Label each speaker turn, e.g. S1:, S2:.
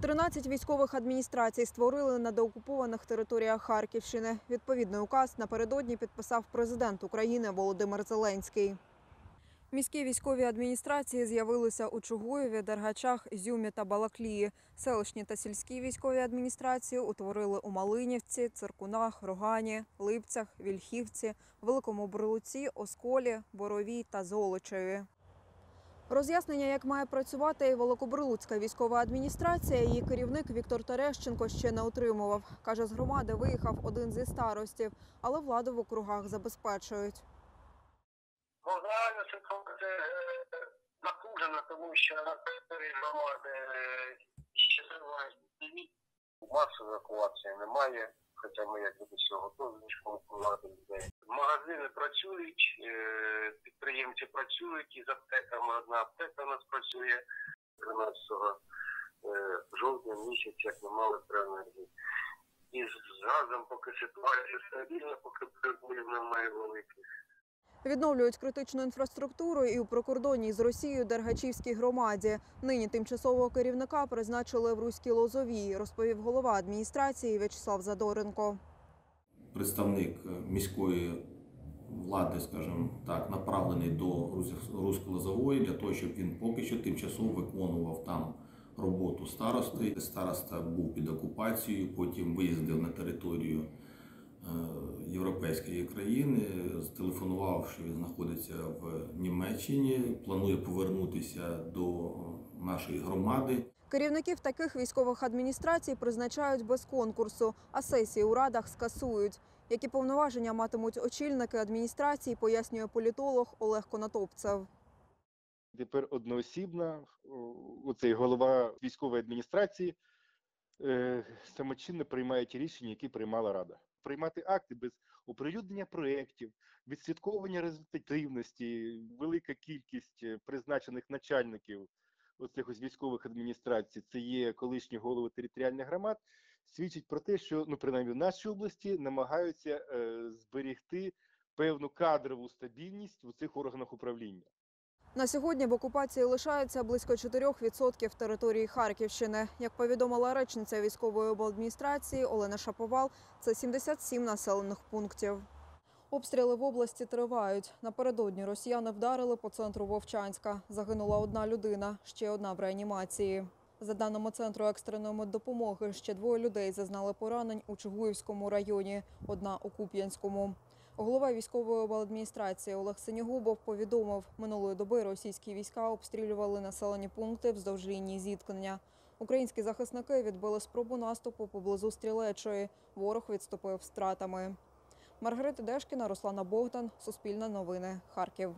S1: 13 військових адміністрацій створили на деокупованих територіях Харківщини. Відповідний указ напередодні підписав президент України Володимир Зеленський. Міські військові адміністрації з'явилися у Чугуєві, Дергачах, Ізюмі та Балаклії. Селищні та сільські військові адміністрації утворили у Малинівці, Циркунах, Рогані, Липцях, Вільхівці, Великому Бурлуці, Осколі, Боровій та Золочеві. Роз'яснення, як має працювати і Великобурлуцька військова адміністрація, її керівник Віктор Терещенко ще не отримував. Каже, з громади виїхав один зі старостів, але владу в округах забезпечують.
S2: Ну, загальна ситуація е, напружена, тому що на території громади е, ще бої. Масової евакуації немає, хоча ми як до цього готові евакувати людей. Магазини працюють, працюють із аптеками. Одна аптека у нас працює 13 е, жовтня місяць, як ми мали енергії. І з газом поки ситуація стабільна, поки прибулів немає великих.
S1: Відновлюють критичну інфраструктуру і у прикордонній з Росією Дергачівській громаді. Нині тимчасового керівника призначили в Руській Лозовій, розповів голова адміністрації В'ячеслав Задоренко.
S3: представник міської влади, скажімо так, направлений до Русько-Лозової для того, щоб він поки що тимчасово виконував там роботу старости. Староста був під окупацією, потім виїздив на територію європейської країни, зателефонував, що він знаходиться в Німеччині, планує повернутися до нашої громади.
S1: Керівників таких військових адміністрацій призначають без конкурсу, а сесії у радах скасують. Які повноваження матимуть очільники адміністрації, пояснює політолог Олег Конотопцев.
S4: Тепер одноосібна, оцей голова військової адміністрації е, самочинно приймає ті рішення, які приймала Рада. Приймати акти без оприлюднення проєктів, відслідковування результативності, велика кількість е, призначених начальників оцих ось військових адміністрацій, це є колишні голови територіальних громад, свідчить про те, що ну принаймні в нашій області намагаються е, зберегти певну кадрову стабільність у цих органах управління.
S1: На сьогодні в окупації лишається близько 4% території Харківщини. Як повідомила речниця військової обладміністрації Олена Шаповал, це 77 населених пунктів. Обстріли в області тривають. Напередодні росіяни вдарили по центру Вовчанська. Загинула одна людина, ще одна в реанімації. За даними центру екстреної меддопомоги, ще двоє людей зазнали поранень у Чугуївському районі, одна у Куп'янському. Голова військової обладміністрації Олег Синігубов повідомив, минулої доби російські війська обстрілювали населені пункти вздовж лінії зіткнення. Українські захисники відбили спробу наступу поблизу Стрілечої. Ворог відступив втратами. Маргарита Дешкіна, Руслана Богдан, Суспільне новини, Харків.